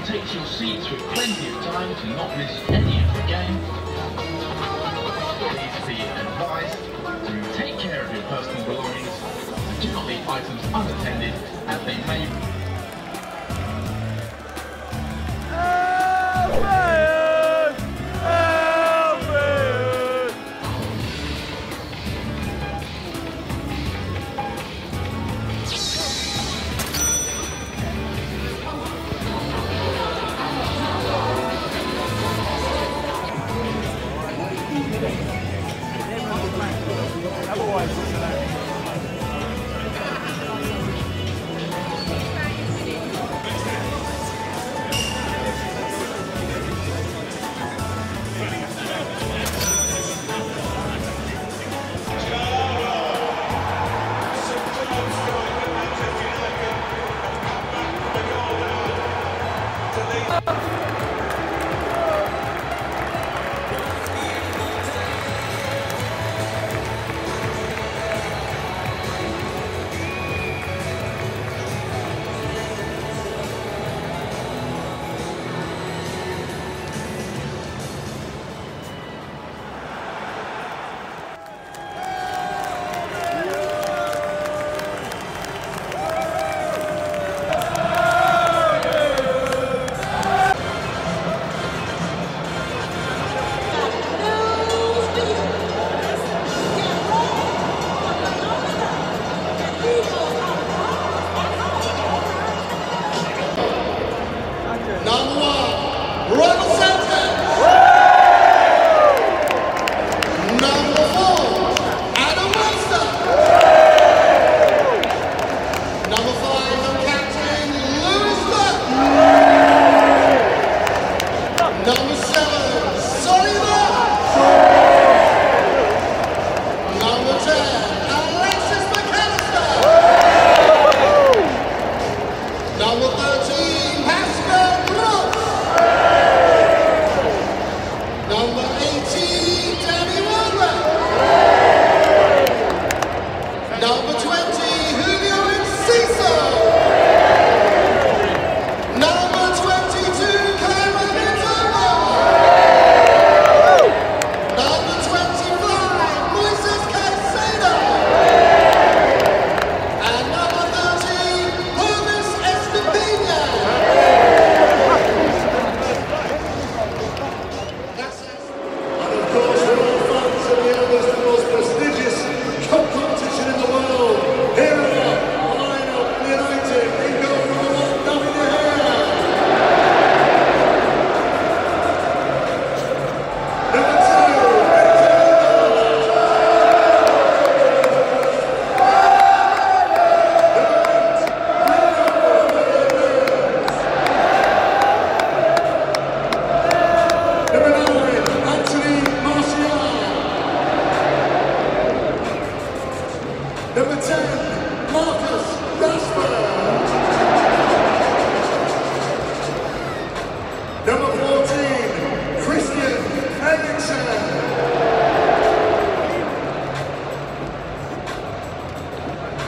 out. Make sure you take your seats with plenty of time to not miss any of the game. Please be advised to take care of your personal belongings. And do not leave items unattended as they may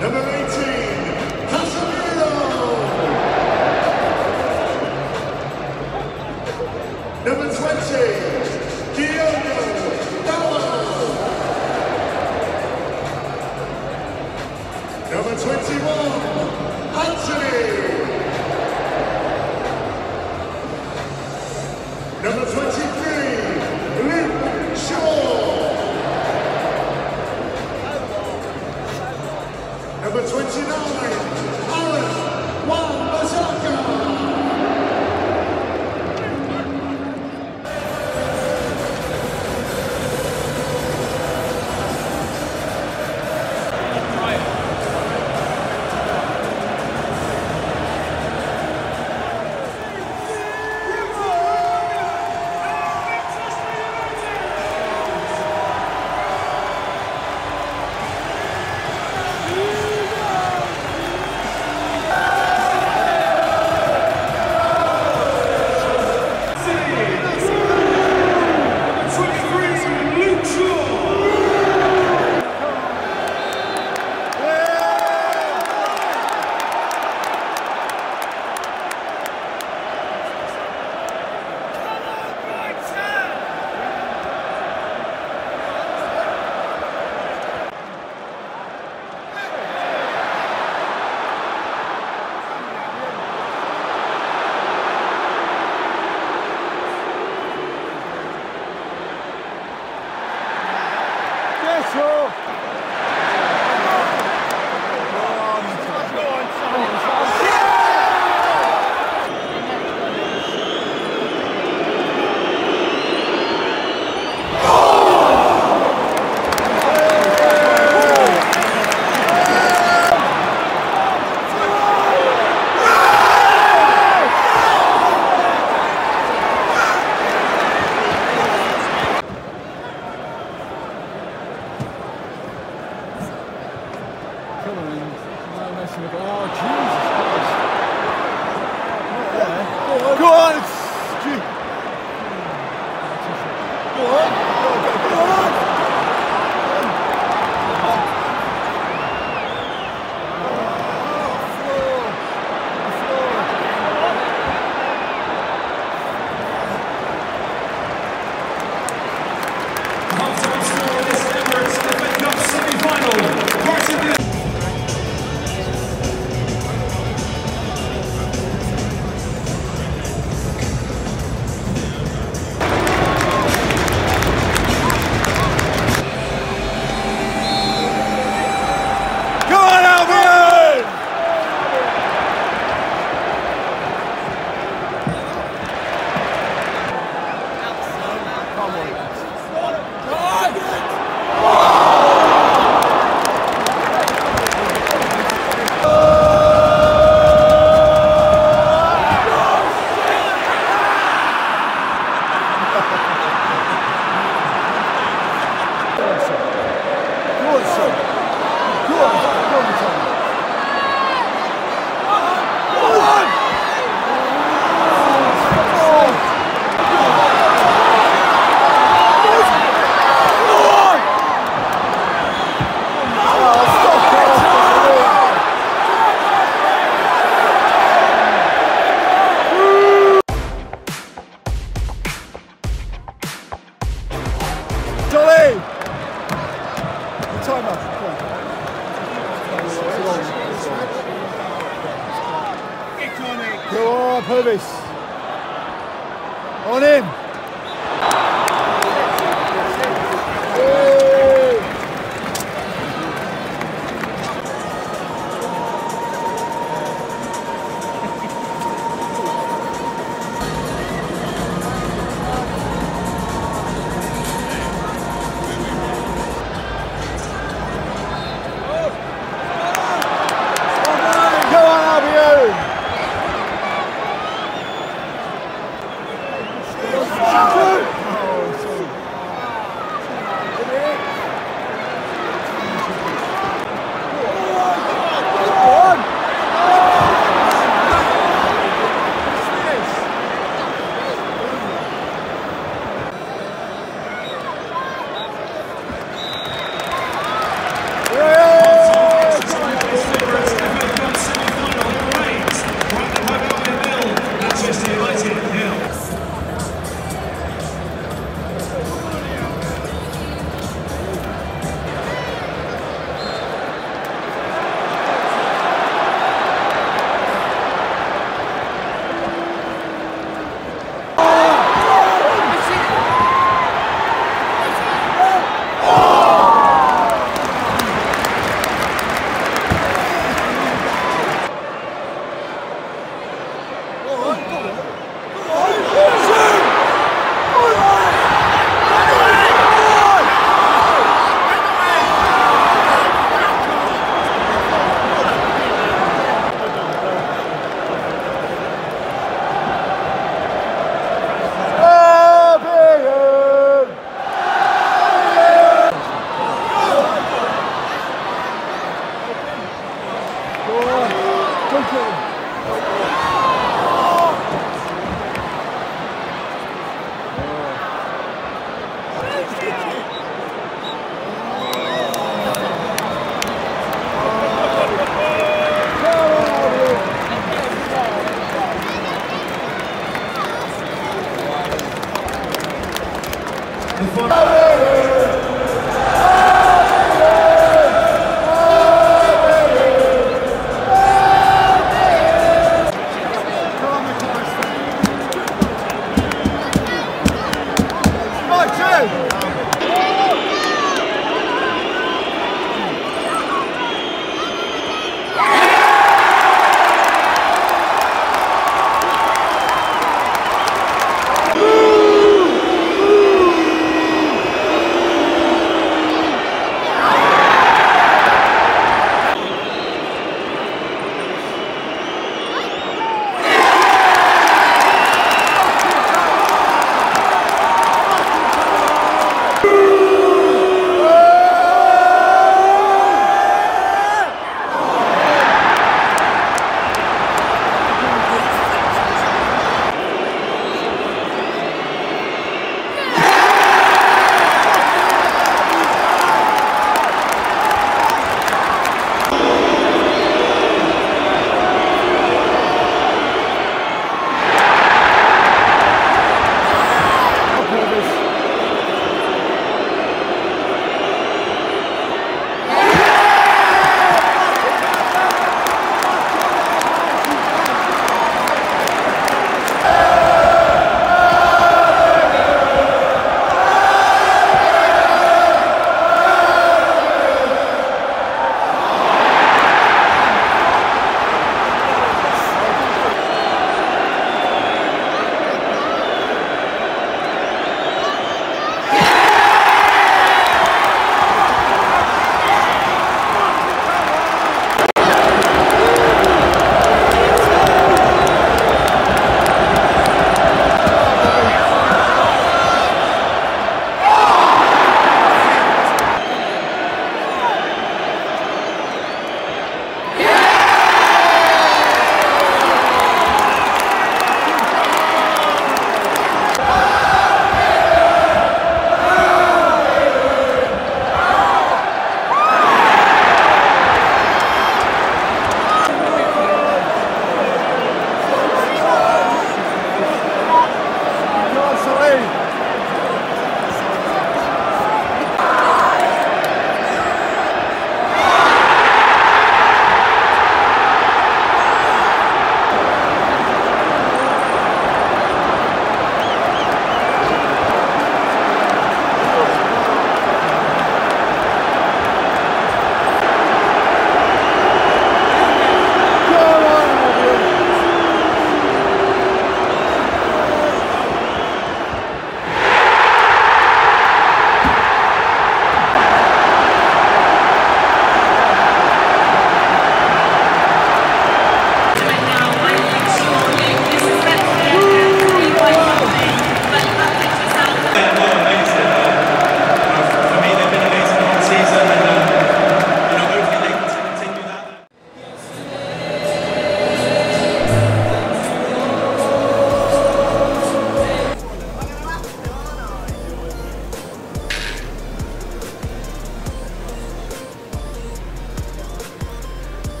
Number eight. You know, man?